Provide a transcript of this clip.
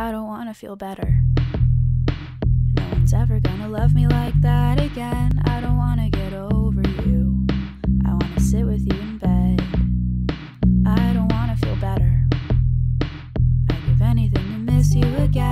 I don't wanna feel better. No one's ever gonna love me like that again. I don't wanna get over you. I wanna sit with you in bed. I don't wanna feel better. I'd give anything to miss you again.